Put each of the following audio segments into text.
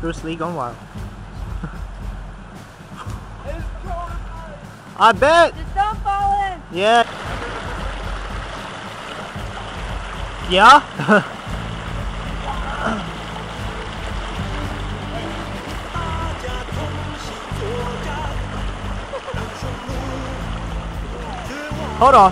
Bruce Lee gone wild. I bet. Just don't fall in. Yeah. Yeah. 好的。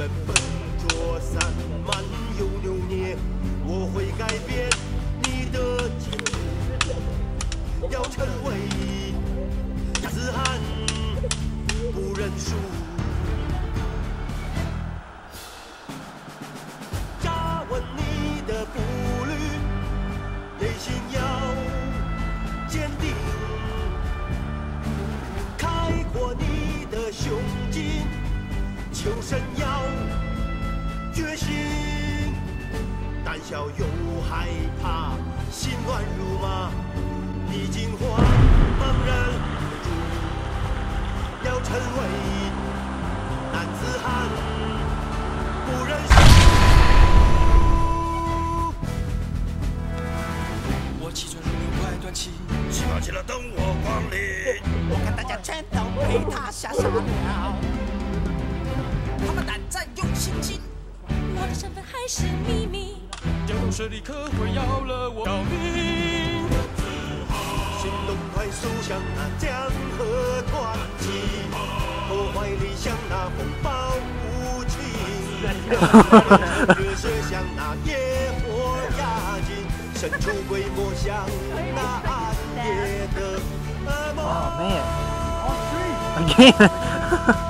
们笨拙散漫又扭捏，我会改变你的坚决，要成为男子汉，不认输。扎稳你的步履，内心要坚定，开阔你的胸襟，求生要决心，胆小又害怕，心乱如麻，你惊慌茫然无助，要成为男子汉，不认输。我气喘如牛快断气，起码起来等我光临。我看大家全都被他吓傻了，胆战又心惊，我的身份还是秘密。可会要了我要命？行动快速像那江河湍急，破坏力像那风暴无情，热血像那野火压境，神出鬼没像那暗夜的噩梦。Oh man. Again.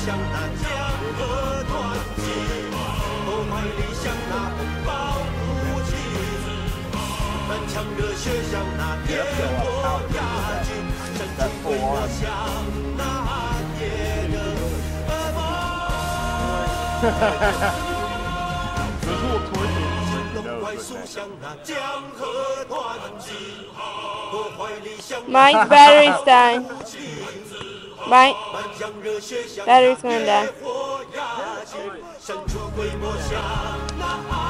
快速像那江河湍急，破坏力像那风暴无情，满腔热血像那野火压境，神出鬼没像那暗夜的噩梦。行动快速像那江河湍急，破坏力像那 Mike's battery's dying. Mike, 满腔热血像 Battery's gonna 野